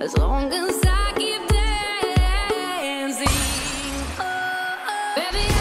as long as I keep dancing. Oh, oh. Baby,